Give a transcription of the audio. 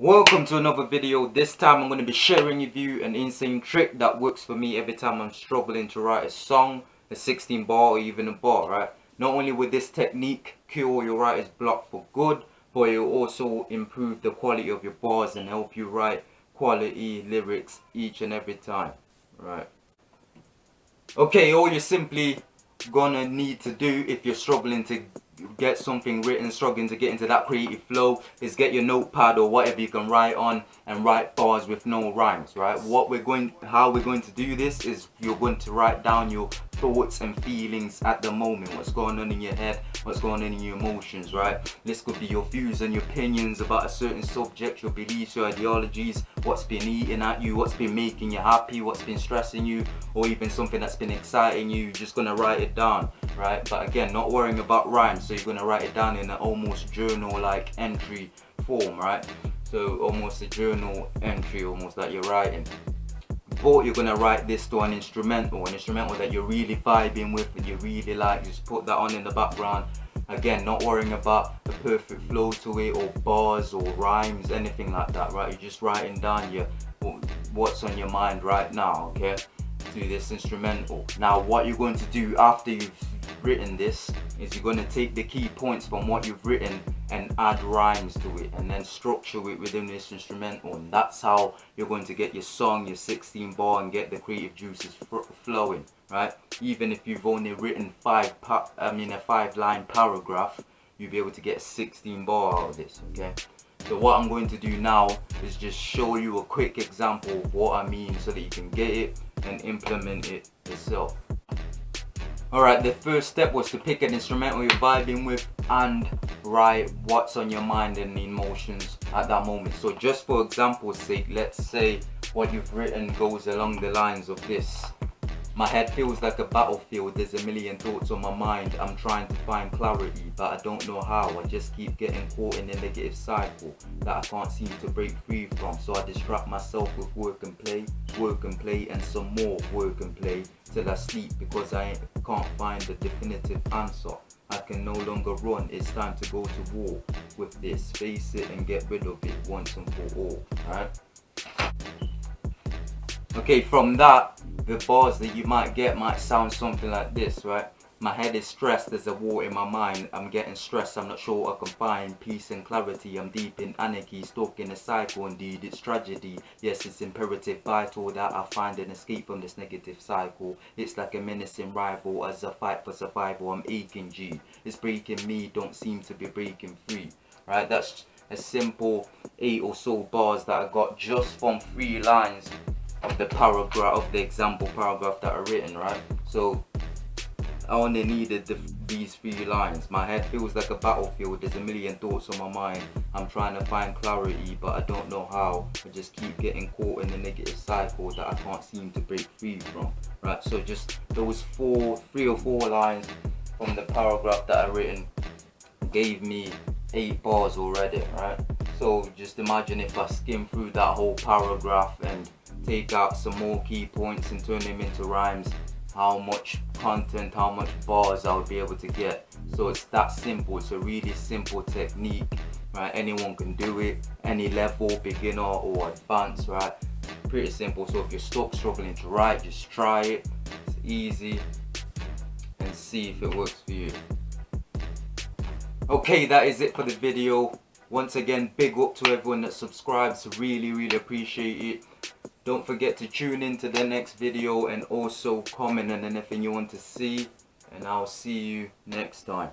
Welcome to another video. This time I'm going to be sharing with you an insane trick that works for me every time I'm struggling to write a song, a 16 bar or even a bar, right? Not only will this technique cure your writer's block for good, but it will also improve the quality of your bars and help you write quality lyrics each and every time, right? Okay, all you're simply gonna need to do if you're struggling to get something written, struggling to get into that creative flow, is get your notepad or whatever you can write on and write bars with no rhymes, right? What we're going, how we're going to do this is you're going to write down your thoughts and feelings at the moment, what's going on in your head, what's going on in your emotions, right? This could be your views and your opinions about a certain subject, your beliefs, your ideologies, what's been eating at you, what's been making you happy, what's been stressing you, or even something that's been exciting you, you're just gonna write it down, right? But again, not worrying about rhyme so you're gonna write it down in an almost journal-like entry form, right? So almost a journal entry, almost that you're writing you're gonna write this to an instrumental, an instrumental that you're really vibing with and you really like, just put that on in the background. Again, not worrying about the perfect flow to it or bars or rhymes, anything like that, right? You're just writing down your what's on your mind right now, okay? To this instrumental. Now, what you're going to do after you've written this is you're going to take the key points from what you've written and add rhymes to it and then structure it within this instrumental. And that's how you're going to get your song your 16 bar and get the creative juices flowing right? Even if you've only written five I mean a five line paragraph you'll be able to get 16 bar out of this okay? So what I'm going to do now is just show you a quick example of what I mean so that you can get it and implement it yourself Alright, the first step was to pick an instrumental you're vibing with and write what's on your mind and emotions at that moment. So just for example's sake, let's say what you've written goes along the lines of this. My head feels like a battlefield, there's a million thoughts on my mind. I'm trying to find clarity, but I don't know how. I just keep getting caught in a negative cycle that I can't seem to break free from. So I distract myself with work and play, work and play, and some more work and play till I sleep because I can't find the definitive answer. I can no longer run, it's time to go to war with this. Face it and get rid of it once and for all. Alright? Okay, from that, the bars that you might get might sound something like this, right? My head is stressed, there's a war in my mind. I'm getting stressed, I'm not sure I can find. Peace and clarity, I'm deep in anarchy, stuck in a cycle indeed. It's tragedy, yes, it's imperative, vital that I find an escape from this negative cycle. It's like a menacing rival as I fight for survival. I'm aching, G. It's breaking me, don't seem to be breaking free. Right, that's a simple eight or so bars that I got just from three lines of the paragraph of the example paragraph that I written right so I only needed the, these three lines. My head feels like a battlefield. There's a million thoughts on my mind. I'm trying to find clarity but I don't know how. I just keep getting caught in the negative cycle that I can't seem to break free from right? So just those four three or four lines from the paragraph that I written gave me eight bars already right? So just imagine if I skim through that whole paragraph and take out some more key points and turn them into rhymes how much content how much bars I'll be able to get. So it's that simple it's a really simple technique right? Anyone can do it any level beginner or advanced right? Pretty simple. So if you're stuck struggling to write just try it. It's easy. And see if it works for you. Okay that is it for the video. Once again big up to everyone that subscribes. Really really appreciate it don't forget to tune in to the next video and also comment on anything you want to see. And I'll see you next time